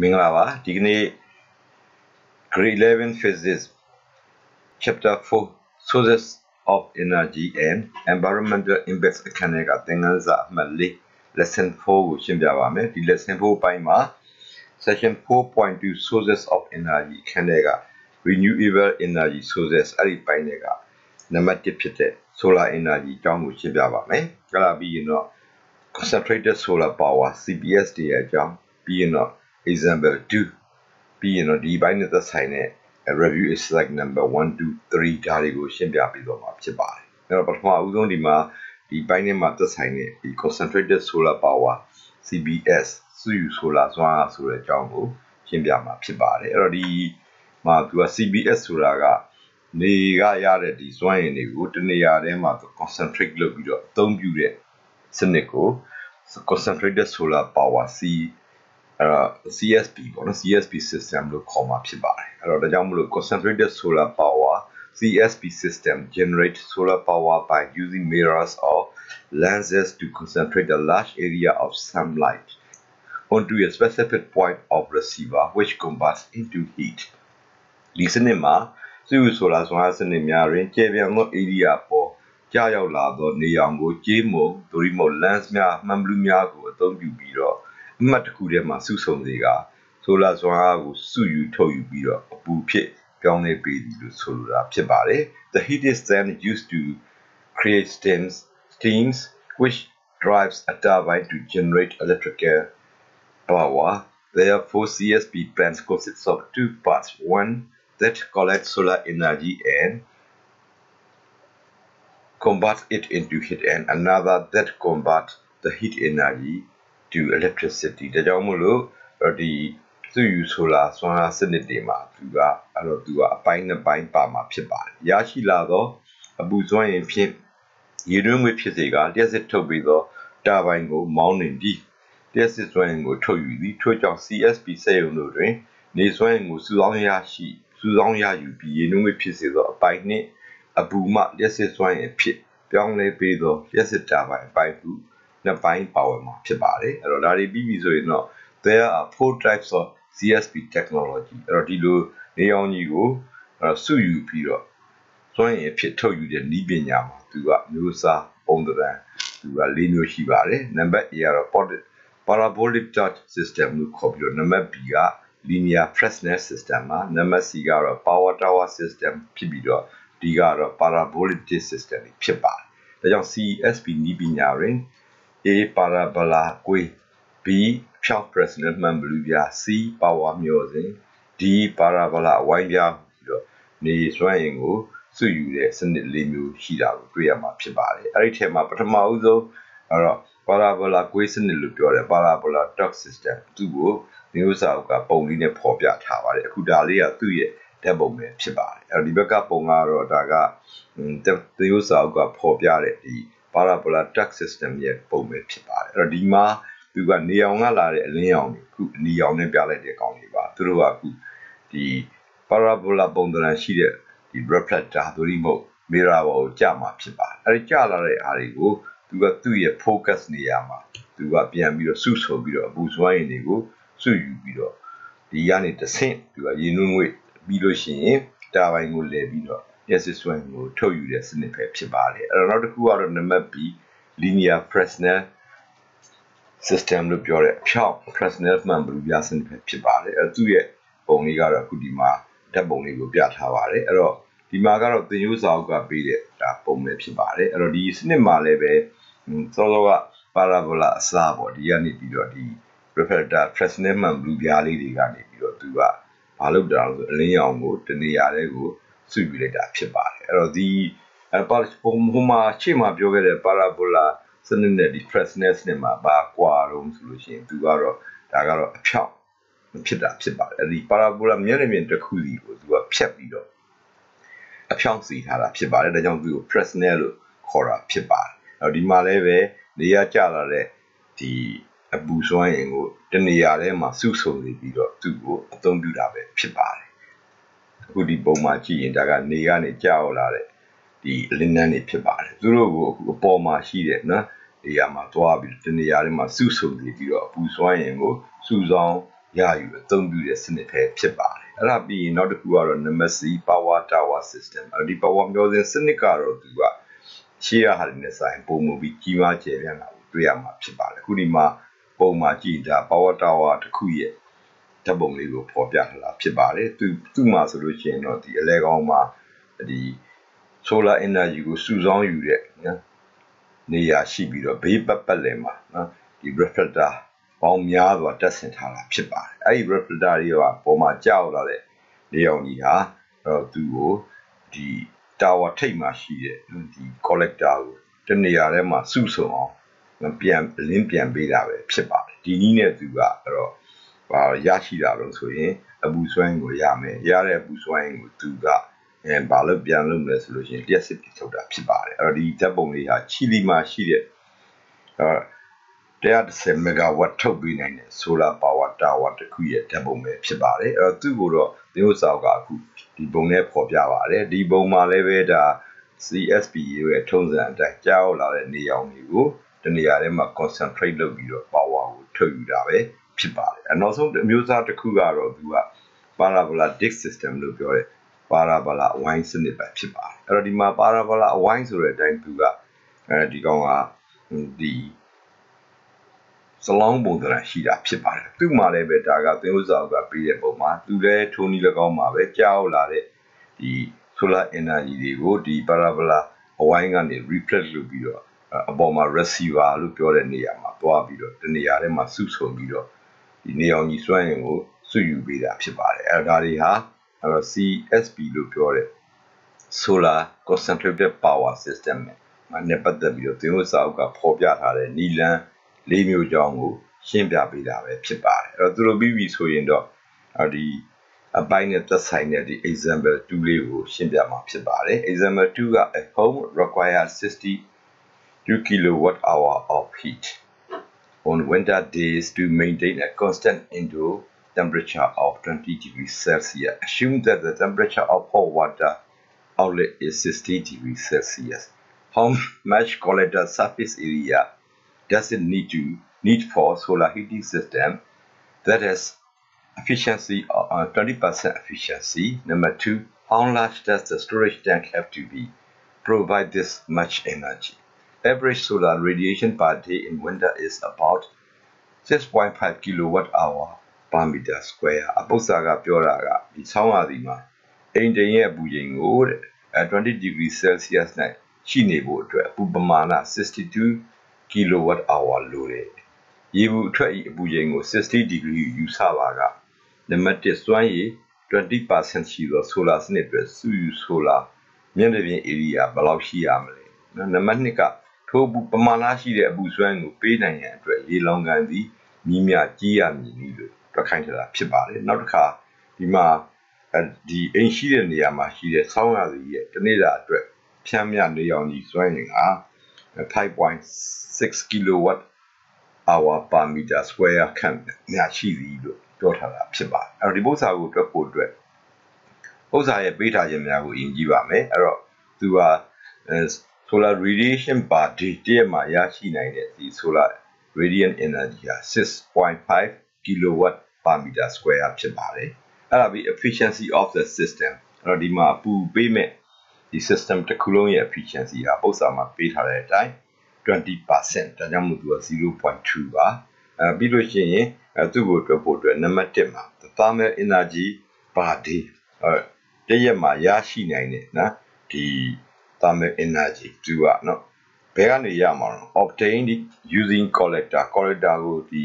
မင်္ဂလာပါဒီကနေ့ grade 11 physics chapter 4 sources of energy and environmental impacts အခန်းထဲကသင်ခန်းစာအမှတ်၄ lesson 4ကိုရှင်းပြပါမယ်ဒီ lesson 4ပိုင်းမှာ section 4.2 sources of energy အခန်းထဲက renewable energy sources အဲ့ဒီပိုင်းတွေကနံပါတ်1ဖြစ်တဲ့ solar energy အကြောင်းကိုရှင်းပြပါမယ်ကြလာပြီးရင်တော့ concentrated solar power CPS တွေအကြောင်းပြီးရင်တော့ example 2ပြီးရင်တော့ဒီဘိုင်းနဲ့သက်ဆိုင်တဲ့ review is like number 1 2 3ဒါတွေကိုရှင်းပြပြီးတော့မှာဖြစ်ပါတယ်အဲ့တော့ပထမအဦးဆုံးဒီမှာဒီဘိုင်းနဲ့မှာသက်ဆိုင်တဲ့ဒီ concentrated solar power CBS စုယူ solar စွမ်းအားဆိုတဲ့အကြောင်းကိုရှင်းပြမှာဖြစ်ပါတယ်အဲ့တော့ဒီမှာသူက CBS ဆိုတာကနေကရတဲ့ဒီစွမ်းအင်တွေကိုတနေရာထဲမှာ concentrate လုပ်ပြီးတော့အသုံးပြုတဲ့စနစ်ကို concentrated solar power C အဲ့တော့ CSP ပေါ့နော် CSP system လို့ခေါ်မှာဖြစ်ပါတယ်အဲ့တော့ဒါကြောင့်မလို့ concentrated solar power CSP system generate solar power by using mirrors or lenses to concentrate a large area of sunlight onto a specific point of receiver which converts into heat ဒီစနစ်မှာစုယူဆိုလာစွမ်းအားစနစ်များတွင်ကျေပြန့်သော area ပေါ်ကြာရောက်လာသောနေရောင်ကိုကြေးမုံသို့မဟုတ် lens များမှန်ဘလူးများကိုအသုံးပြုပြီးတော့ အမှတ်တစ်ခုထဲမှာစုဆုံစေကဆိုလာစွမ်းအားကိုစုယူထုတ်ယူပြီးတော့အပူဖြစ်ပြောင်းလဲပေးသည်လို့ဆိုလိုတာဖြစ်ပါတယ် The heat is then used to create steams steams which drives a turbine to generate electrical power therefore CSP plants consists of two parts one that collects solar energy and converts it into heat and another that converts the heat energy to electricity ဒါကြောင့်မို့လို့ဒီသူယူဆိုလာစွမ်းအားစနစ်တွေမှာသူကအဲ့တော့သူကအပိုင်းနှစ်ပိုင်းပါမှာဖြစ်ပါတယ်ရရှိလာသောအပူစွမ်းအင်ဖြင့်ရေတွင်းငွေဖြစ်စေကလျှက်စစ်ထုတ်ပြီးသောတာဘိုင်ကိုမောင်းနှင်ပြီးလျှက်စစ်စွမ်းအင်ကိုထုတ်ယူသည်ထို့ကြောင့် CSP စက်ရုံတို့တွင် နေစွမ်းအင်ကိုစုဆောင်းရရှိစုဆောင်းရယူပြီးရေနှွေးငွေဖြစ်စေသောအပိုင်းနှင့်အပူမှလျှက်စစ်စွမ်းအင်ဖြစ်ပြောင်းလဲပေးသောလျှက်စစ်တာဘိုင်အပိုင်းဟု နှစ်ပိုင်းပါဝင်မှာဖြစ်ပါတယ်အဲ့တော့ဒါတွေပြီးပြီဆိုရင်တော့ there are four types of CSP technology အဲ့တော့ဒီလိုနေအောင်ကြီးကိုစုယူပြီးတော့စွမ်းရည်ဖြစ်ထုတ်ယူတဲ့နည်းပညာမှာသူကမျိုးစားပုံသဏ္ဍာန်သူက၄မျိုးရှိပါတယ်နံပါတ် A ကတော့ parabolic charge system လို့ခေါ်ပြီးတော့နံပါတ် B က linear fresnel system ပါနံပါတ် C ကတော့ power tower system ဖြစ်ပြီးတော့ဒီကတော့ parabolic system ဖြစ်ပါတယ်ဒါကြောင့် CSP နည်းပညာတွင် A parabola ကွေး B ဖြောက် fresnel မှန်ဘလူးပြ C power မျှော်စဉ် D parabola ဝိုင်းပြပြီးတော့နေစွမ်းအင်ကိုစုယူတဲ့စနစ်လေးမျိုးရှိတာကိုတွေ့ရမှာဖြစ်ပါတယ်အဲ့ဒီထဲမှာပထမဦးဆုံးအဲ့တော့ parabola ကွေးစနစ်လို့ပြောတယ် parabola torque system သူ့ကိုမျိုးစာအုပ်ကပုံလေးနဲ့ဖော်ပြထားပါတယ်အခုဒါလေးကသူ့ရဲ့ဓာတ်ပုံပဲဖြစ်ပါတယ်အဲ့တော့ဒီဘက်ကပုံကတော့ဒါကမျိုးစာအုပ်ကဖော်ပြတဲ့ဒီ parabola torque system ရဲ့ပုံပဲဖြစ်ပါတယ်အဲ့တော့ဒီမှာသူကနေအောင်ကလာတဲ့အလင်းရောင်တွေခုအနီရောင်နဲ့ပြလိုက်တဲ့ကောင်တွေပါသူတို့ကခုဒီ parabola ပုံသဏ္ဍာန်ရှိတဲ့ဒီ reflector သို့ဒီမဟုတ် mirror ပေါ်ကိုကြာမှာဖြစ်ပါတယ်အဲဒီကြာလာတဲ့အားတွေကိုသူကသူ့ရဲ့ focus နေရာမှာသူကပြန်ပြီးတော့စုဆုံပြီးတော့အပူစွမ်းရည်တွေကိုစုယူပြီးတော့ဒီကနေတဆင့်သူကရေနွေးငွေ့ပြီးလို့ရှိရင်တာဘိုင်ကိုလဲပြီးတော့ yes စွမ်းကိုထုတ်ယူတဲ့စနစ်ပဲဖြစ်ပါတယ်အဲ့တော့နောက်တစ်ခုကတော့နံပါတ် B linear Fresnel system လို့ပြောတဲ့အဖြောက် Fresnel မှန်ဘလူးပြစနစ်ပဲဖြစ်ပါတယ်အဲသူ့ရဲ့ပုံလေးကတော့အခုဒီမှာဓာတ်ပုံလေးကိုပြထားပါတယ်အဲ့တော့ဒီမှာကတော့သင်ရိုးစာအုပ်ကပေးတဲ့ဒါပုံပဲဖြစ်ပါတယ်အဲ့တော့ဒီစနစ်မှာလည်းပဲစောစောက parabola အစားပေါ့ဒီကနေပြီးတော့ဒီ reflector Fresnel မှန်ဘလူးပြလေးတွေကနေပြီးတော့သူကဘာလုပ်တာလဲဆိုအလင်းရောင်ကိုတနေရာလေးကို စုယူလိုက်တာဖြစ်ပါတယ်အဲ့တော့ဒီအပါဟိုမှာရှေ့မှာပြောခဲ့တဲ့ parabola စနစ်နဲ့ဒီ freshness နဲ့မှာဘာကွာတော့ဆိုလို့ရှိရင်သူကတော့ဒါကတော့အဖြောက်ဖြစ်တာဖြစ်ပါတယ်အဲ့ဒီ parabola မျက်နှာပြင်တစ်ခုစီကိုသူကဖြတ်ပြီးတော့အဖြောက်စီထားတာဖြစ်ပါတယ်ဒါကြောင့်သူကို freshness လို့ခေါ်တာဖြစ်ပါတယ်အဲ့ဒီမှာလည်းပဲနေရာကျလာတဲ့ဒီအပူစွမ်းရင်ကိုတနေရာထဲမှာစုဆုံနေပြီးတော့သူ့ကိုအသုံးပြုတာပဲဖြစ်ပါတယ် အခုဒီပုံမှာကြည့်ရင်ဒါကနေကနေကြောက်လာတဲ့ဒီလင်းနှန်းတွေဖြစ်ပါတယ်သူတို့ကိုအခုအပေါ်မှာရှိတဲ့နော်နေရာမှာသွားပြီးတနေရာတွေမှာစုဆုံနေပြီးတော့အပူစွမ်းရင်ကိုစုဆောင်ရယူအသုံးပြုတဲ့စနစ်ပဲဖြစ်ပါတယ်အဲ့ဒါပြီးရင်နောက်တစ်ခုကတော့ number C power tower system အဲ့ဒီ power မျှောစင်စနစ်ကတော့သူကရှေ့ရဟာနဲ့ဆိုင်ပုံမှုပြီးကြီးမားကျယ်ပြန့်တာကိုတွေ့ရမှာဖြစ်ပါတယ်အခုဒီမှာပုံမှာကြည့်တာ power tower တစ်ခုရဲ့ ဓာတ်ပုံလေးကိုဖော်ပြထားတာဖြစ်ပါတယ်သူသူ့မှာဆိုလို့ရှိရင်တော့ဒီအလဲကောင်းမှာဒီ solar energy ကိုစုဆောင်းယူတဲ့နော်နေရာရှိပြီးတော့ဘေးပတ်ပတ်လည်မှာနော်ဒီ reflector ပေါင်းများစွာတက်ဆင်ထားတာဖြစ်ပါတယ်အဲ့ဒီ reflector တွေကပေါ်မှာကြောက်လာတဲ့နေအောင်ကြီးဟာအဲ့တော့သူ့ကိုဒီ tower ထိပ်မှာရှိတဲ့ဒီ collector ကိုတနေရာထဲမှာစုဆုံအောင်ပြန်လင်းပြန်ပေးတာပဲဖြစ်ပါတယ်ဒီနည်းနဲ့သူကအဲ့တော့ဘာ ရရှိတာလို့ဆိုရင်အပူစွမ်းကိုရမယ်ရတဲ့အပူစွမ်းကိုသူကအဲဘာလို့ပြန်လုပ်မလဲဆိုလို့ရှိရင်လျှက်စစ်ပြီးထုတ်တာဖြစ်ပါတယ်အဲ့တော့ဒီဓာတ်ပုံလေးဟာချီလီမှာရှိတဲ့အဲ130 megawatt ထုတ်ပေးနိုင်တဲ့ solar power tower တစ်ခုရဲ့ဓာတ်ပုံပဲဖြစ်ပါတယ်အဲ့တော့သူ့ကိုတော့သင်တို့စာအုပ်ကအခုဒီပုံနဲ့ပေါ်ပြပါတယ်ဒီပုံမှာလည်းပဲဒါ CSP ရဲ့ထုံးစံအတိုင်းကြောက်လာတဲ့နေရောင်တွေကိုတနေရာထဲမှာ concentrate လုပ်ပြီးတော့ power ကိုထုတ်ယူတာပဲ ဖြစ်ပါတယ်အနောက်ဆုံးအမျိုးအစားတစ်ခုကတော့သူက parabolic system လို့ပြောတဲ့ပါရာဘလာအဝိုင်းစနစ်ပဲဖြစ်ပါတယ်အဲ့တော့ဒီမှာပါရာဘလာအဝိုင်းဆိုတဲ့အတိုင်းသူကအဲဒီကောင်ကဒီစလောင်းပုံသဏ္ဍာန်ရှိတာဖြစ်ပါတယ်သူ့မှာလည်းပဲဒါကသင်ဥစ္စာကပြီးတဲ့ပုံမှာသူလည်းထိုးနီ၎င်းမှာပဲကြောက်လာတဲ့ဒီ solar energy တွေကိုဒီ parabola အဝိုင်းကနေ reflect လုပ်ပြီးတော့အပေါ်မှာ receiver လို့ပြောတဲ့နေရာမှာတွားပြီးတော့တနေရာထဲမှာစုဆုံပြီးတော့ ဒီနေအောင်ကြီးစွမ်းရင်ကိုစုယူပေးတာဖြစ်ပါတယ်အဲဒါတွေဟာအဲ့တော့ CSP လို့ပြောတဲ့ solar concentrated power system နဲ့ပတ်သက်ပြီးတော့သင်တို့စာအုပ်ကဖော်ပြထားတဲ့နီလန်လေးမျိုးကြောင်းကိုရှင်းပြပေးတာပဲဖြစ်ပါတယ်အဲ့တော့သူတို့ပြီးပြီဆိုရင်တော့ဒီအပိုင်းနဲ့သက်ဆိုင်တဲ့ဒီ example 2လေးကိုရှင်းပြမှာဖြစ်ပါတယ် example 2က a home requires 62 kilowatt hour of heat on winter days to maintain a constant indoor temperature of 20 degrees Celsius. Assume that the temperature of hot water outlet is 60 degrees Celsius. How much collector surface area does it need to need for solar heating system that has efficiency uh, 20% efficiency? Number two, how large does the storage tank have to be provide this much energy? Average solar radiation per day in winter is about 6.5 kilowatt hour per meter square အပု္ပ္ပစာကပြောတာကဒီဆောင်းရာသီမှာအိမ်တိမ်ရဲ့အပူချိန်ကိုတဲ့20 degree celsius နဲ့ရှိနေဖို့အတွက်အပူပမာဏ62 kilowatt hour လိုတယ်။ရေဘူးအထွက်ဤအပူချိန်ကို60 degree ယူဆပါကနံပါတ်1စွမ်းရည်20%ရှိသော solar စနစ်အတွက်စုယူ solar မျက်နှာပြင် area ဘယ်လောက်ရှိရမလဲ။နံပါတ်2က ထိုးပူပမာဏရှိတဲ့အပူစွမ်းကိုပေးနိုင်ရန်အတွက်ရေလောင်ကန်သည်မြင်းမြကြီးရမည်လို့တွက်ခိုင်းထားတာဖြစ်ပါတယ်။နောက်တစ်ခါဒီမှာဒီအိမ်ရှိတဲ့နေရာမှာရှိတဲ့ဆောင်းရာသီရဲ့တနေ့တာအတွက်ဖြန့်မြနေအောင်ကြီးစွမ်းရင်က5.6 kilowatt hour per meter square ခန့်များရှိသည်လို့ပြောထားတာဖြစ်ပါတယ်။အဲဒီပု္ပ္ပစာကိုတွက်ဖို့အတွက်ပု္ပ္ပစာရဲ့ပေးထားခြင်းများကိုအရင်ကြည့်ပါမယ်။အဲ့တော့သူက solar radiation per day တရက်မှာရရှိနိုင်တဲ့ဒီ solar radiant energy ဟာ6.5 kilowatt per meter square ဖြစ်ပါတယ်။အဲ့ဒါပြီး efficiency of the system အဲ့တော့ဒီမှာအပူပေးမဲ့ဒီ system တစ်ခုလုံးရဲ့ efficiency ဟာပု္ပ္ပစာမှာပေးထားတဲ့အတိုင်း20%ဒါကြောင့်မို့သူက0.2ပါအဲပြီးလို့ရှိရင်အဲသူ့ကိုတွက်ဖို့အတွက်နံပါတ်1မှာ the thermal energy per day အဲတရက်မှာရရှိနိုင်တဲ့နော်ဒီ thermal energy သူကနော်ဘယ်ကနေရမှာလဲ obtained using collector collector ကိုဒီ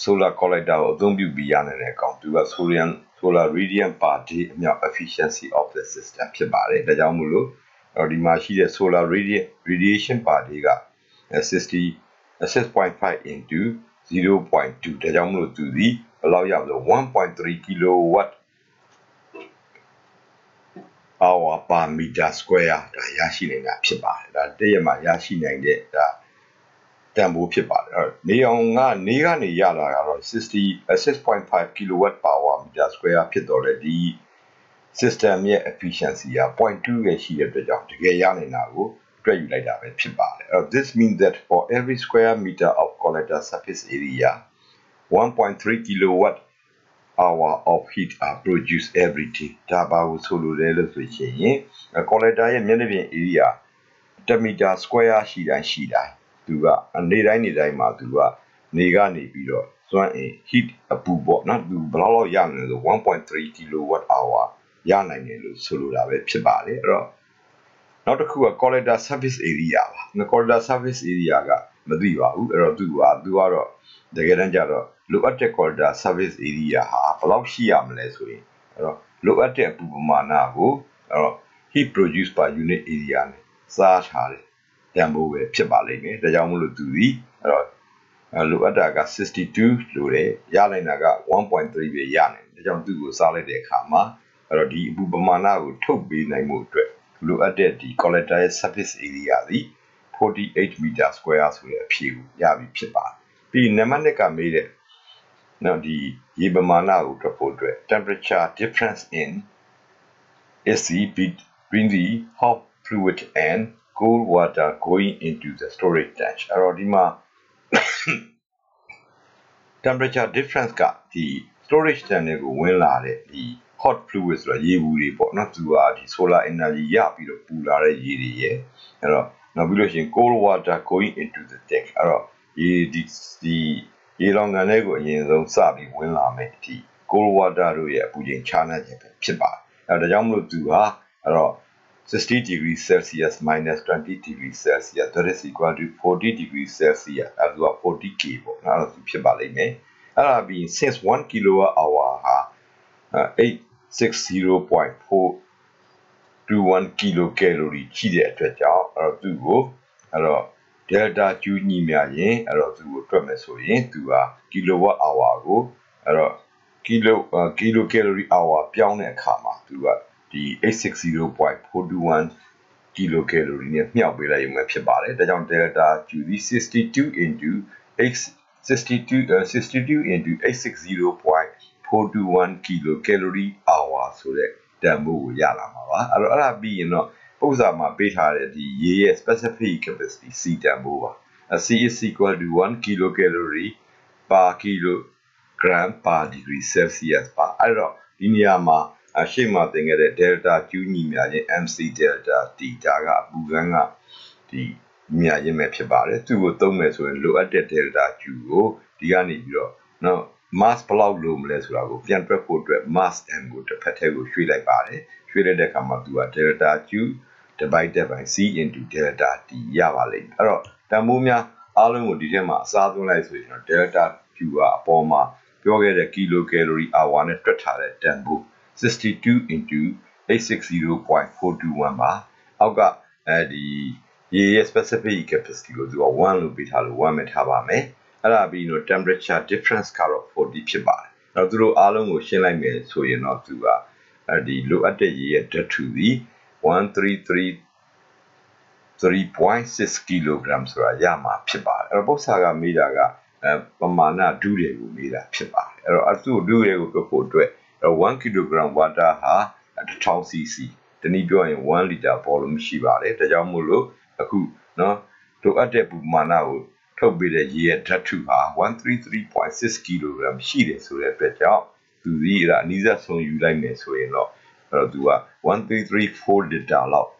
solar collector ကိုအသုံးပြုပြီးရနိုင်တဲ့အကောင်သူက solar solar radiant per day အမြောက် efficiency of the system ဖြစ်ပါတယ်ဒါကြောင့်မို့လို့ဒီမှာရှိတဲ့ solar radiant radiation per day က60 6.5 into 0.2ဒါကြောင့်မလို့သူဒီဘယ်လောက်ရမလဲ1.3 kilowatt hour per meter square ဒါရရှိနေတာဖြစ်ပါတယ်ဒါတရက်မှာရရှိနိုင်တဲ့ဒါတန်ဖိုးဖြစ်ပါတယ်အဲ့နေအောင်ကနေကနေရလာကတော့60 6.5 kilowatt power meter square ဖြစ်တော့လေဒီ system ရဲ့ efficiency က0.2ပဲရှိတဲ့အတွက်ကြောင့်တကယ်ရနေတာကိုတွက်ယူလိုက်တာပဲဖြစ်ပါတယ်အဲ့တော့ this means that for every square meter of collector surface area 1.3 kilowatt hour of heat are produced every day ဒါပါကိုဆိုလိုတယ်လို့ဆိုရှင်ရင် collector ရဲ့မျက်နှာပြင် area 1 meter square ရှိတိုင်းရှိတိုင်းသူကနေတိုင်းနေတိုင်းမှာသူကနေကနေပြီးတော့စွမ်းအင် heat အပူပေါ့နော်သူဘယ်လောက်လောက်ရနိုင်လဲဆို1.3 kilowatt hour ရနိုင်တယ်လို့ဆိုလိုတာပဲဖြစ်ပါတယ်အဲ့တော့နောက်တစ်ခုက collector surface area ပါ။ collector surface area က မသိပါဘူးအဲ့တော့သူကသူကတော့တကယ်တမ်းကျတော့လိုအပ်တဲ့ collector surface area ဟာဘယ်လောက်ရှိရမလဲဆိုရင်အဲ့တော့လိုအပ်တဲ့အပူပမာဏကိုအဲ့တော့ heat produced per unit area နဲ့စားထားတယ်တန်ဖိုးပဲဖြစ်ပါလိမ့်မယ်ဒါကြောင့်မလို့သူဒီအဲ့တော့လိုအပ်တာက62လို့တယ်ရနိုင်တာက1.3ပဲရနိုင်တယ်ဒါကြောင့်သူ့ကိုစားလိုက်တဲ့အခါမှာအဲ့တော့ဒီအပူပမာဏကိုထုတ်ပေးနိုင်မှုအတွက်လိုအပ်တဲ့ဒီ collector ရဲ့ surface area သည် 48 meter square ဆိုတဲ့အဖြေကိုရပြီဖြစ်ပါတယ်ပြီးနံပါတ်1ကမေးတဲ့နော်ဒီရေပမာဏကိုတွက်ဖို့အတွက် temperature difference in AC between the hot fluid and cold water going into the storage tank အဲ့တော့ဒီမှာ temperature difference ကဒီ storage tank တွေကိုဝင်လာတဲ့ဒီ hot fluid ဆိုတာရေဘူးတွေပေါ့နော်သူကဒီ solar energy ရပြီးတော့ပူလာတဲ့ရေတွေရဲ့အဲ့တော့ နောက်ပြီးလို့ရှိရင် cold water going into the tank အဲ့တော့ရေဒီဒီရေလောင်ကန်လေးကိုအရင်ဆုံးစပြီးဝင်လာမယ်ဒီ cold water တို့ရဲ့အပူချိန်ခြားနာခြင်းပဲဖြစ်ပါတယ်အဲ့ဒါကြောင့်မလို့သူဟာအဲ့တော့60 degrees Celsius minus 20 degrees Celsius that is equal to 40 degrees Celsius အဲ့ဒါက 40k ပေါ့နော်အဲ့ဒါဖြစ်ပါလိမ့်မယ်အဲ့ဒါပြီး since 1 kilowatt hour ဟာ 860.421 kilocalorie ရှိတဲ့အတွက်ကြောင့်အဲ့တော့သူ့ကိုအဲ့တော့ delta Q ညီမြရင်အဲ့တော့သူ့ကိုတွက်မယ်ဆိုရင်သူက kilowatt hour ကိုအဲ့တော့ kilo kilo calorie hour ပြောင်းတဲ့အခါမှာသူကဒီ860.421 kilo calorie နဲ့မြှောက်ပေးလိုက်ရုံပဲဖြစ်ပါတယ်ဒါကြောင့် delta Q ဒီ62 into 8 62 62 into 860.421 kilo calorie hour ဆိုတဲ့ တန်ဖိုးကိုရလာမှာပါအဲ့တော့အဲ့ဒါပြီးရင်တော့ပုံစံမှာပေးထားတဲ့ဒီရေရဲ့ specific capacity C တန်ဖိုးပါ C is equal to 1 kilocalorie per kilogram per degree celsius ပါအဲ့တော့ဒီနေရာမှာအရှိမသင်ခဲ့တဲ့ delta Q ညီမြခြင်း MC delta T ဒါကအပူကန်းကဒီမြခြင်းပဲဖြစ်ပါတယ်သူ့ကိုသုံးမယ်ဆိုရင်လိုအပ်တဲ့ delta Q ကိုဒီကနေပြီးတော့နော် mass ဘလောက်လိုမလဲဆိုတာကိုပြန်တွက်ဖို့အတွက် mass m ကိုတစ်ဖက်ထဲကိုရွှေ့လိုက်ပါတယ်ရွှေ့လိုက်တဲ့အခါမှာသူက delta Q divided by c into delta t ရပါလိမ့်မယ်အဲ့တော့တန်ဖိုးများအားလုံးကိုဒီထဲမှာအစားသွင်းလိုက်ဆိုရင်တော့ delta q ကအပေါ်မှာပြောခဲ့တဲ့ kilo calorie hour နဲ့တွက်ထားတဲ့တန်ဖိုး62 into 860.421ပါအောက်ကအဲဒီရေရဲ့ specific capacity ကိုသူက1လို့ပေးထားလို့1ပဲထားပါမယ် အဲ့ဒါပြီးတော့ temperature difference ကတော့40ဖြစ်ပါတယ်။အဲ့တော့သူတို့အားလုံးကိုရှင်းလိုက်မယ်ဆိုရင်တော့သူကအဲဒီလိုအပ်တဲ့ရေရဲ့ဓာတ်ထုသည်133 3.6 kg ဆိုတာရမှာဖြစ်ပါတယ်။အဲ့တော့ပု္ပ္ပာကမိတာကအဲပမာဏဒုတွေကိုမိတာဖြစ်ပါတယ်။အဲ့တော့အစုဒုတွေကိုပြဖို့အတွက်1 kg water ဟာ1000 cc တနည်းပြောရင်1 liter volume ရှိပါတယ်။ဒါကြောင့်မို့လို့အခုနော်လိုအပ်တဲ့ပမာဏကို ထုတ်ပေးတဲ့ရေရဲ့ဓာတ်ထုဟာ133.6 kg ရှိတယ်ဆိုတဲ့အတွက်ကြောင့်သူဒီအအနည်းဆက်ဆုံးယူလိုက်မယ်ဆိုရင်တော့အဲ့တော့သူက1334 liter လောက်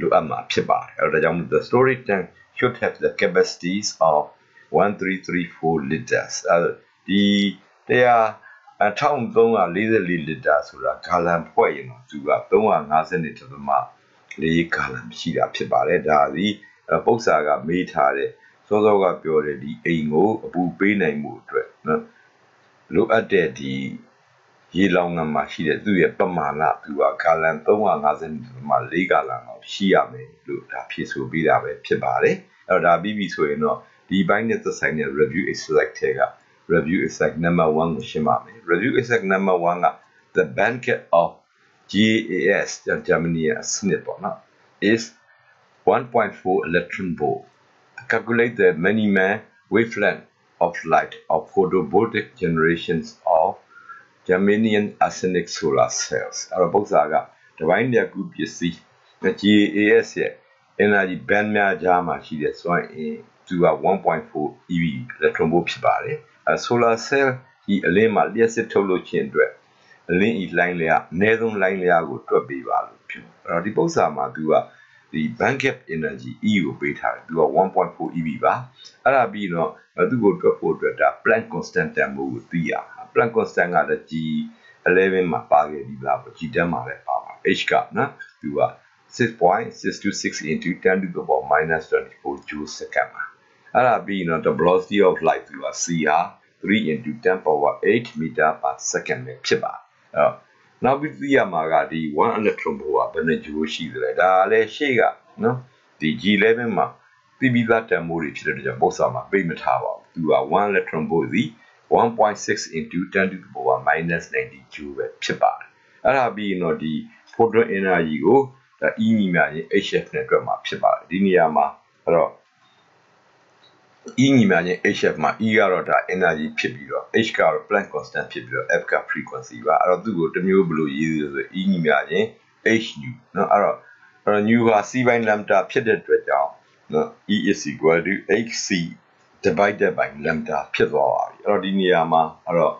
လိုအပ်မှာဖြစ်ပါတယ်အဲ့တော့ဒါကြောင့် the storage tank should have the capacities of 1334 liters အဲ့ဒီတရား1344လီတာဆိုတာဂါလန်ဖွဲ့ရင်တော့သူက350တသမ4ဂါလန်ရှိတာဖြစ်ပါတယ်ဒါသည်ပု္ပ္ပာကမေးထားတဲ့ စောစောကပြောတဲ့ဒီအိမ်ကိုအပူပေးနိုင်မှုအတွက်နော်လိုအပ်တဲ့ဒီရေလောင်ငံမှာရှိတဲ့သူ့ရဲ့ပမာဏသူကဂါလန်350မှာ4ဂါလန်လောက်ရှိရမယ်လို့ဒါဖြည့်ဆိုပေးတာပဲဖြစ်ပါတယ်အဲ့တော့ဒါပြီးပြီဆိုရင်တော့ဒီဘိုင်းနဲ့သက်ဆိုင်တဲ့ review extract ထဲက review extract number 1ကိုရှင်းပါမယ် review extract number 1က the banquet of GAS Germany ရဲ့စနစ်ပေါ့နော် is 1.4 electron volt calculate the minimum wavelength of light of photovoltaic generations of Germanian arsenic solar cells အဲ့တော့ပု္ပ္ပာကတပိုင်းတကူပစ္စည်း GAS ရဲ့ energy band များကြားမှာရှိတဲ့စွမ်းအင်သူက1.4 EV electron volt ဖြစ်ပါတယ်အဲ solar cell ဒီအလင်းမှာလျှက်စစ်ထုတ်လို့ခြင်းအတွက်အလင်းဤလိုင်းလျာအနည်းဆုံးလိုင်းလျာကိုတွက်ပေးပါလို့ပြောအဲ့တော့ဒီပု္ပ္ပာမှာသူက ဒီ bank gap energy E ကိုပေးထားတယ်သူက1.4 EV ပါအဲ့ဒါပြီးတော့သူ့ကိုတွက်ဖို့အတွက်ဒါ Planck constant တန်ဖိုးကိုသိရမှာ Planck constant ကလည်း G 11မှာပါခဲ့ပြီးလား G 10မှာလည်းပါပါ H ကနော်သူက6.626 into 10 to the power minus 24 joule second မှာအဲ့ဒါပြီးတော့ the velocity of light သူက c ဟာ3 into 10 power 8 meter per second ပဲဖြစ်ပါအဲ့တော့ နောက်ပြီးသိရမှာကဒီ1 electron volt ကဘယ်နှ joule ရှိသလဲဒါလည်းရှေ့ကနော်ဒီ G11 မှာသိပြီးသားတန်ဖိုးတွေဖြစ်တဲ့ကြောင့်ပုံစံမှာပြိမထားပါဘူးသူက1 electron volt စီ1.6 into 10 to the power minus 90 joule ပဲဖြစ်ပါတယ်အဲ့ဒါပြီးတော့ဒီ photon energy ကိုဒါ E ညီမျှရင် HF နဲ့တွက်မှာဖြစ်ပါတယ်ဒီနေရာမှာအဲ့တော့ E ညီမျှရင် HF မှာ E ကတော့ဒါ energy ဖြစ်ပြီးတော့ H ကတော့ Planck constant ဖြစ်ပြီးတော့ F က frequency ပါအဲ့တော့သူ့ကိုတစ်မျိုးဘယ်လိုရေးလို့ဆို E ညီမျှရင် HU เนาะအဲ့တော့အဲ့တော့ nu ဟာ C by lambda ဖြစ်တဲ့အတွက်ကြောင့်เนาะ E is equal to hc divided by lambda ဖြစ်သွားပါပြီအဲ့တော့ဒီနေရာမှာအဲ့တော့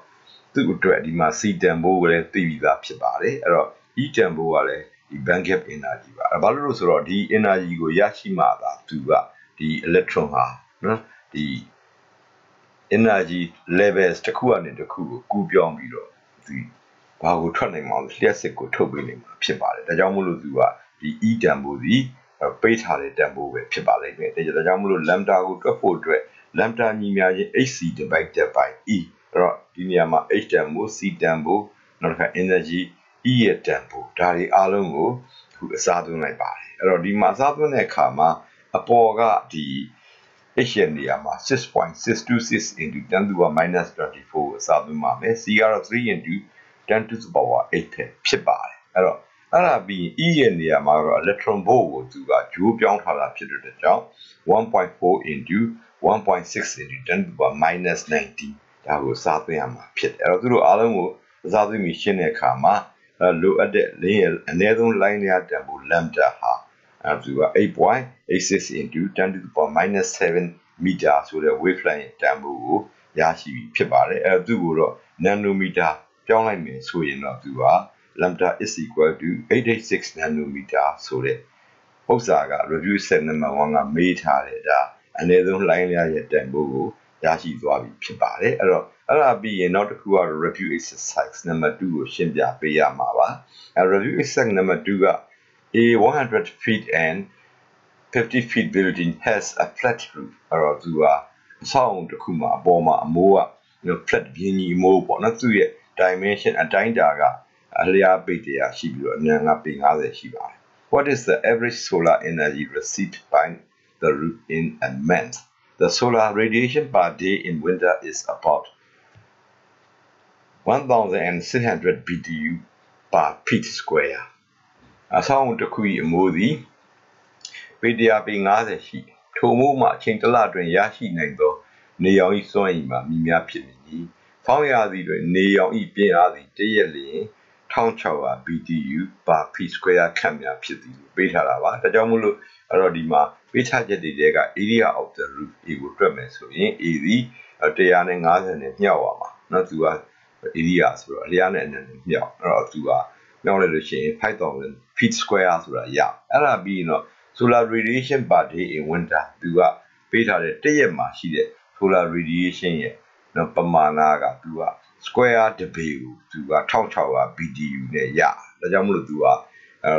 သူ့အတွက်ဒီမှာ C တန်ဖိုးကိုလည်းသိပြီးသားဖြစ်ပါတယ်အဲ့တော့ E တန်ဖိုးကလည်းဒီ band gap energy ပါအဲ့ဘာလို့လို့ဆိုတော့ဒီ energy ကိုရရှိမှသာသူကဒီ electron ဟာနော် ဒီ energy levels တစ်ခုကနေတစ်ခုကိုကူးပြောင်းပြီးတော့ဒီဘာကိုထွက်နိုင်မှာလျှက်စစ်ကိုထုတ်ပေးနိုင်မှာဖြစ်ပါတယ်ဒါကြောင့်မို့လို့သူကဒီ E တန်ဖိုးစီပေးထားတဲ့တန်ဖိုးပဲဖြစ်ပါလိမ့်မယ်ဒါကြောင့်မို့လို့ lambda ကိုတွက်ဖို့အတွက် lambda ညီမျှခြင်း hc divided by e အဲ့တော့ဒီနေရာမှာ h တန်ဖိုး c တန်ဖိုးနောက်တစ်ခါ energy e ရဲ့တန်ဖိုးဒါတွေအားလုံးကိုခုအစားသွင်းလိုက်ပါတယ်အဲ့တော့ဒီမှာအစားသွင်းတဲ့အခါမှာအပေါ်ကဒီ h ရဲ့နေရာမှာ6.626 into 10 to the power minus 24အစားသွင်းပါမယ် c ကတော့3 into 10 to the power 8ပဲဖြစ်ပါတယ်အဲ့တော့အဲ့ဒါပြီး E ရဲ့နေရာမှာတော့ electron volt ကိုသူကဂျိုးပြောင်းထားတာဖြစ်တဲ့ကြောင့်1.4 into 1.6 into 10 to the power minus 90ဒါကိုစားသွင်းရမှာဖြစ်တယ်အဲ့တော့သူတို့အားလုံးကိုစားသွင်းပြီးရှင်းတဲ့အခါမှာလိုအပ်တဲ့လင်းရဲ့အနည်းဆုံး line ရတန်ဖို့ lambda ဟာ အဲသူက8.86 into 10 to the power minus 7 meter ဆိုတဲ့ wavelength တန်ဖို့ကိုရရှိပြီဖြစ်ပါတယ်အဲသူကိုတော့ nanometer ပြောင်းလိုက်မယ်ဆိုရင်တော့သူက lambda is equal to 886 nanometer ဆိုတဲ့ဥစ္စာက review set number 1ကမေးထားတယ်ဒါအနည်းဆုံး line ရရဲ့တန်ဖို့ကိုရရှိသွားပြီဖြစ်ပါတယ်အဲ့တော့အဲ့ဒါပြီးရင်နောက်တစ်ခုကတော့ review exercise number 2ကိုရှင်းပြပေးရမှာပါအဲ review exercise number 2က a 100 feet and 50 feet building has a flat roof အဲ့တော့သူကအဆောက်အုံတစ်ခုမှာအပေါ်မှာအမိုးက flat ပြင်းကြီးအမိုးပေါ့နော်သူ့ရဲ့ dimension အတိုင်းတာကအလျားပေတရားရှိပြီးတော့အနံကပေ90ရှိပါတယ် What is the average solar energy received by the roof in a month The solar radiation per day in winter is about 1600 BTU per feet square အဆောင်းတစ်ခု၏အမိုးသည်ပေတရာပေ90ရှိထိုမိုးမှာအချိန်တစ်လတွင်ရရှိနိုင်သော နေရောင်၏စွမ်းရည်မှာမြများဖြစ်နေသည်။ဖောင်းရာသီတွင်နေရောင်၏ပြင်းအားသည်တရက်လျင်1600 BTU per feet square ခန့်များဖြစ်သည်လို့ပေးထားတာပါ။ဒါကြောင့်မို့လို့အဲ့တော့ဒီမှာပေးထားချက်တွေက area of the roof A ကိုတွက်မယ်ဆိုရင် A သည်150နဲ့မြှောက်ပါမှာ။နော်သူက area ဆိုတော့အလျားနဲ့အနံနဲ့မြှောက်။အဲ့တော့သူကမြှောက်လိုက်လို့ရှိရင်5000 feet square ဆိုတာရ။အဲ့ဒါပြီးရင်တော့ solar radiation per day in winter သူကပေးထားတဲ့တရက်မှာရှိတဲ့ solar radiation ရဲ့နော်ပမာဏကသူက square တစ်ပေကိုသူက1600 BTU နဲ့ရဒါကြောင့်မလို့သူကအဲ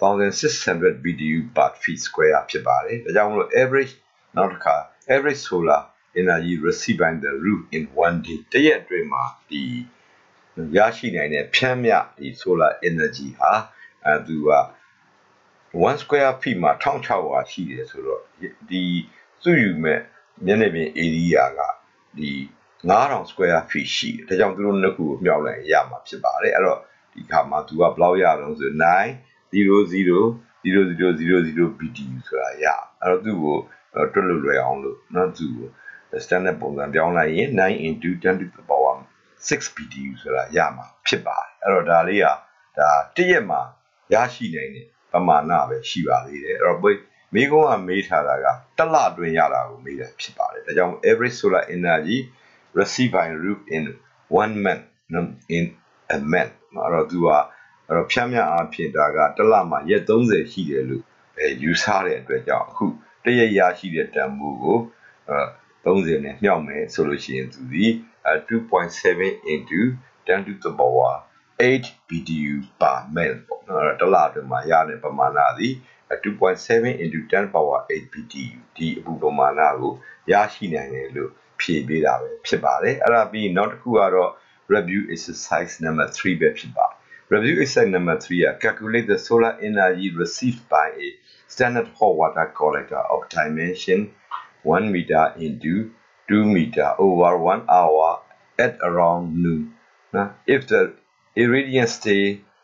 1600 BTU per feet square ဖြစ်ပါတယ်ဒါကြောင့်မလို့ average နောက်တစ်ခါ average solar energy received by the roof in one day တရက်အတွင်းမှာဒီရရှိနိုင်တဲ့ဖြန်းမြဒီ solar energy ဟာ အဲသူက1 square feet မှာ1600ရှိတယ်ဆိုတော့ဒီစုယူမဲ့မျက်နှာပြင် area ကဒီ9000 square feet ရှိတယ်။ဒါကြောင့်သူတို့နှစ်ခုကိုမြောက်လိုက်ရမှာဖြစ်ပါတယ်။အဲ့တော့ဒီခါမှာသူကဘယ်လောက်ရအောင်ဆို9000000 BTU ဆိုတာရ။အဲ့တော့သူ့ကိုတွက်လို့လွယ်အောင်လို့နော်သူ့ကို standard ပုံစံပြောင်းလိုက်ရင်9 into 10 to the power 6 BTU ဆိုတာရမှာဖြစ်ပါတယ်။အဲ့တော့ဒါလေးကဒါတရက်မှာ ရရှိနိုင်တဲ့ပမာဏပဲရှိပါသေးတယ်အဲ့တော့မိကုန်းကမေးထားတာကတစ်လအတွင်းရတာကိုမေးတာဖြစ်ပါတယ်ဒါကြောင့် average solar energy received by roof in one man in a month အဲ့တော့သူကအဲ့တော့ဖြန့်မြအားဖြင့်ဒါကတစ်လမှာရက်30ရှိတယ်လို့အဲယူဆတဲ့အတွက်ကြောင့်အခုတရက်ရရှိတဲ့တန်ဖိုးကိုအဲ30နဲ့မြှောက်မယ်ဆိုလို့ရှိရင်သူဒီ2.7 into 10 to the power 8 BTU per month ပေါ့နော်အဲ့တော့တစ်လအတွင်းမှာရတဲ့ပမာဏသည်2.7 into 10 power 8 BTU ဒီအပူပမာဏကိုရရှိနိုင်တယ်လို့ဖြေပေးတာပဲဖြစ်ပါတယ်အဲ့ဒါပြီးနောက်တစ်ခုကတော့ review exercise number 3ပဲဖြစ်ပါတယ် review exercise number 3 are calculate the solar energy received by a standard hot water collector of dimension 1 meter into 2 meter over 1 hour at around noon now if the irradiance stay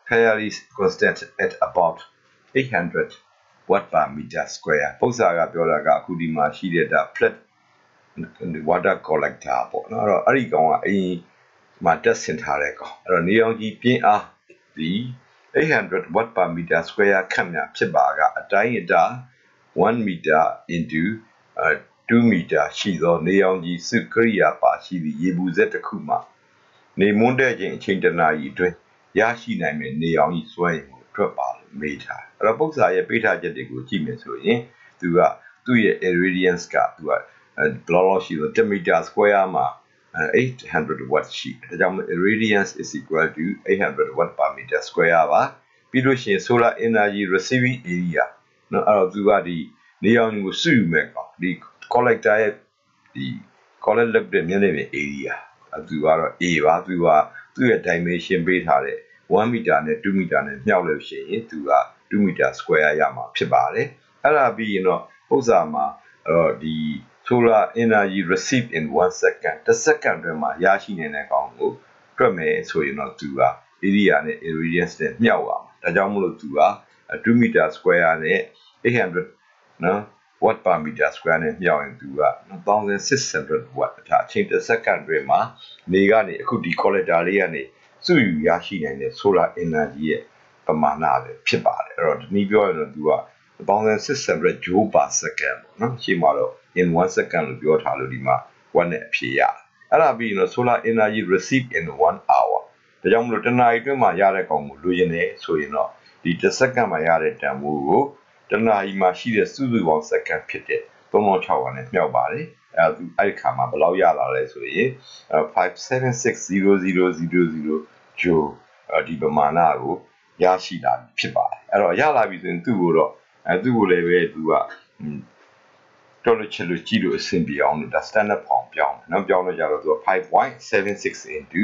fairly constant at about 800 watt per meter square ပုံစံကပြောတာကအခုဒီမှာရှိတဲ့ဒါ flat water collector ပေါ့နော်အဲ့တော့အဲ့ဒီကောင်ကအရင်မှာတက်ဆင်ထားတဲ့ကောင်အဲ့တော့နေအောင်ကြီးပြင်းအားဒီ800 watt per meter square ခန့်များဖြစ်ပါကအတိုင်းအတာ1 meter into 2 meter ရှိသောနေအောင်ကြီးစုကရိယာပါရှိသည့်ရေဘူးဆက်တစ်ခုမှာ နေမွန်းတဲ့ချိန်အချိန်တနာရီအတွင်းရရှိနိုင်မယ့်နေအောင်ကြီးစွဲရင်ကိုထွက်ပါလို့မေးထားအဲ့တော့ပု္ပ္ပာရဲ့ပေးထားချက်တွေကိုကြည့်မယ်ဆိုရင်သူကသူ့ရဲ့ irradiance ကသူကဘလောလောရှိလို့10 meter square မှာ800 watt ရှိဒါကြောင့် irradiance is equal to 800 watt per meter square ပါပြီးလို့ရှိရင် solar energy receiving area နော်အဲ့တော့သူကဒီနေအောင်ကိုစုယူမဲ့ကောင်ဒီ collector ရဲ့ဒီ collect လုပ်တဲ့မျက်နှာပြင် area သူကတော့ A ပါသူကသူ့ရဲ့ dimension ပေးထားတဲ့1 meter နဲ့2 meter နဲ့မြှောက်လို့ရှိရင်သူက2 meter square ရမှာဖြစ်ပါတယ်အဲ့ဒါပြီးရင်တော့ဥစ္စာမှာအဲ့တော့ဒီ solar energy received in 1 second တစ်စက္ကန့်တွင်မှာရရှိနေတဲ့ကောင်ကိုတွက်မယ်ဆိုရင်တော့သူက area နဲ့ irradiance နဲ့မြှောက်ရမှာဒါကြောင့်မလို့သူက2 meter square နဲ့800နော် watt per meter square နဲ့မြှောက်ရင်သူက1600 watt အထအချိန်တစ်စက္ကန့်တွင်မှာနေကနေအခုဒီ collector လေးကနေစုယူရရှိနိုင်တဲ့ solar energy ရဲ့ပမာဏပဲဖြစ်ပါတယ်အဲ့တော့ဒီနည်းပြောရင်တော့သူက1600 joule per second ပေါ့နော်ရှင်းမှာတော့ in 1 second လို့ပြောထားလို့ဒီမှာ1နဲ့အဖြေရအဲ့ဒါပြီးရင်တော့ solar energy received in 1 hour ဒါကြောင့်မလို့တနာရီအတွင်းမှာရတဲ့ကောင်ကိုလိုချင်တယ်ဆိုရင်တော့ဒီ1စက္ကန့်မှာရတဲ့တန်ဖိုးကို တနာရီမှာရှိတဲ့စုစုပေါင်းစက္ကန့်ဖြစ်တဲ့3600နဲ့မြောက်ပါတယ်အဲအဲ့ဒီခါမှာဘယ်လောက်ရလာလဲဆိုရင်5760000 joule ဒီပမာဏကိုရရှိလာပြီဖြစ်ပါတယ်အဲ့တော့ရလာပြီဆိုရင်သူ့ကိုတော့အဲသူ့ကိုလည်းပဲသူကတော်လို့ချလို့ကြည့်လို့အဆင်ပြေအောင်လို့ဒါ standard form ပြောင်းတယ်နော်ပြောင်းလို့ကြတော့သူက5.76 into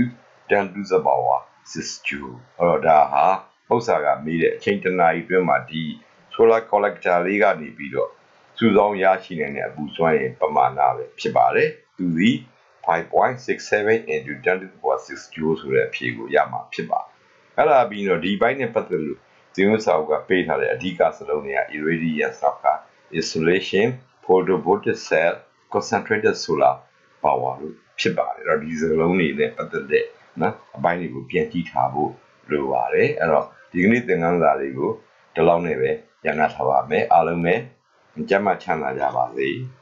10 to the power 6 joule အဲ့တော့ဒါဟာဥစ္စာကမေးတဲ့အချိန်တနာရီအတွင်းမှာဒီ solar collector လေးကနေပြီးတော့စုဆောင်းရရှိနိုင်တဲ့အပူစွမ်းရည်ပမာဏပဲဖြစ်ပါတယ်သူဒီ5.67 into 10 to the power 6 joule ဆိုတဲ့အဖြေကိုရမှာဖြစ်ပါတယ်အဲ့ဒါပြီးတော့ဒီဘိုင်းနဲ့ပတ်သက်လို့ဒီဥစ္စာကပေးထားတဲ့အဓိကစလုံးတွေက irradiance နောက်က insulation photovoltaic cell concentrated solar power လို့ဖြစ်ပါတယ်အဲ့တော့ဒီစလုံးတွေနဲ့ပတ်သက်တဲ့နော်အပိုင်းတွေကိုပြန်ကြည့်ထားဖို့လိုပါတယ်အဲ့တော့ဒီကနေ့သင်ခန်းစာလေးကိုဒီလောက်နဲ့ပဲ ညနာထားပါမယ်အားလုံးပဲကြမ်းမှချမ်းသာကြပါစေ။